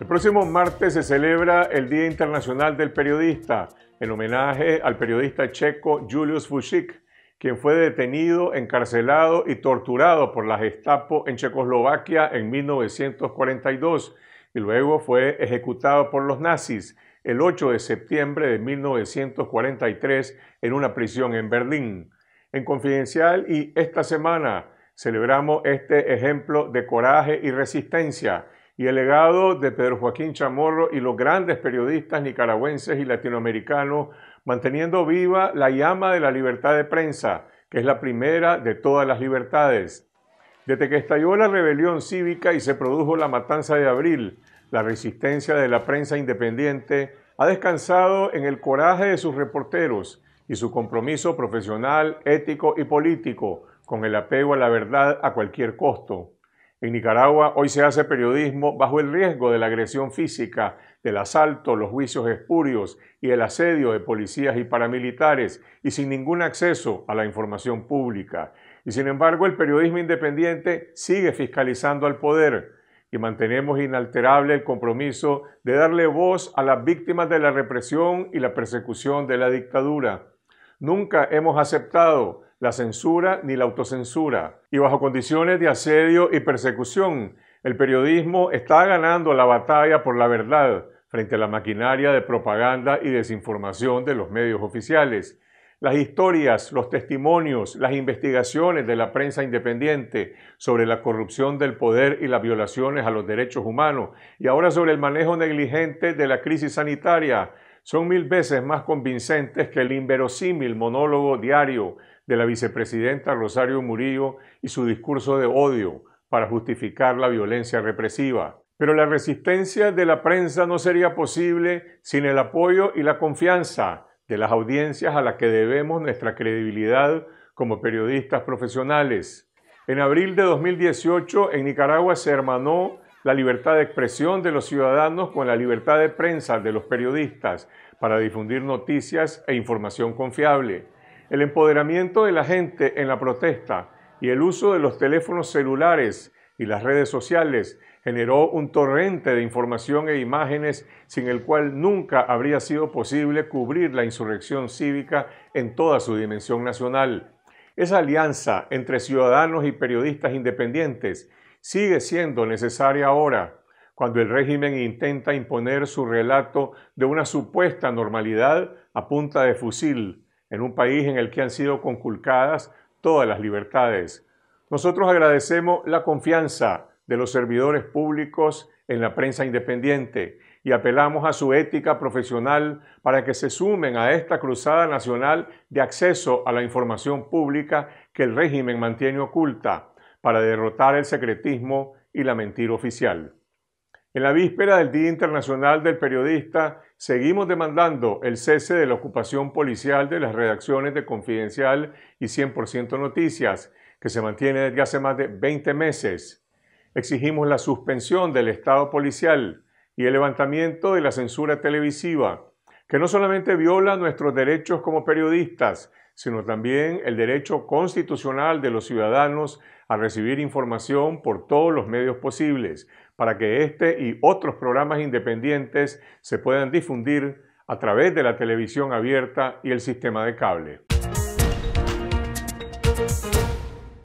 El próximo martes se celebra el Día Internacional del Periodista, en homenaje al periodista checo Julius Fuchik, quien fue detenido, encarcelado y torturado por la Gestapo en Checoslovaquia en 1942 y luego fue ejecutado por los nazis el 8 de septiembre de 1943 en una prisión en Berlín. En Confidencial y esta semana celebramos este ejemplo de coraje y resistencia y el legado de Pedro Joaquín Chamorro y los grandes periodistas nicaragüenses y latinoamericanos manteniendo viva la llama de la libertad de prensa, que es la primera de todas las libertades. Desde que estalló la rebelión cívica y se produjo la matanza de abril, la resistencia de la prensa independiente ha descansado en el coraje de sus reporteros y su compromiso profesional, ético y político con el apego a la verdad a cualquier costo. En Nicaragua hoy se hace periodismo bajo el riesgo de la agresión física, del asalto, los juicios espurios y el asedio de policías y paramilitares y sin ningún acceso a la información pública. Y sin embargo el periodismo independiente sigue fiscalizando al poder y mantenemos inalterable el compromiso de darle voz a las víctimas de la represión y la persecución de la dictadura. Nunca hemos aceptado la censura ni la autocensura. Y bajo condiciones de asedio y persecución, el periodismo está ganando la batalla por la verdad frente a la maquinaria de propaganda y desinformación de los medios oficiales. Las historias, los testimonios, las investigaciones de la prensa independiente sobre la corrupción del poder y las violaciones a los derechos humanos y ahora sobre el manejo negligente de la crisis sanitaria son mil veces más convincentes que el inverosímil monólogo diario de la vicepresidenta Rosario Murillo y su discurso de odio para justificar la violencia represiva. Pero la resistencia de la prensa no sería posible sin el apoyo y la confianza de las audiencias a las que debemos nuestra credibilidad como periodistas profesionales. En abril de 2018 en Nicaragua se hermanó la libertad de expresión de los ciudadanos con la libertad de prensa de los periodistas para difundir noticias e información confiable el empoderamiento de la gente en la protesta y el uso de los teléfonos celulares y las redes sociales generó un torrente de información e imágenes sin el cual nunca habría sido posible cubrir la insurrección cívica en toda su dimensión nacional. Esa alianza entre ciudadanos y periodistas independientes sigue siendo necesaria ahora, cuando el régimen intenta imponer su relato de una supuesta normalidad a punta de fusil, en un país en el que han sido conculcadas todas las libertades. Nosotros agradecemos la confianza de los servidores públicos en la prensa independiente y apelamos a su ética profesional para que se sumen a esta cruzada nacional de acceso a la información pública que el régimen mantiene oculta para derrotar el secretismo y la mentira oficial. En la víspera del Día Internacional del Periodista, seguimos demandando el cese de la ocupación policial de las redacciones de Confidencial y 100% Noticias, que se mantiene desde hace más de 20 meses. Exigimos la suspensión del Estado policial y el levantamiento de la censura televisiva, que no solamente viola nuestros derechos como periodistas, sino también el derecho constitucional de los ciudadanos a recibir información por todos los medios posibles, para que este y otros programas independientes se puedan difundir a través de la televisión abierta y el sistema de cable.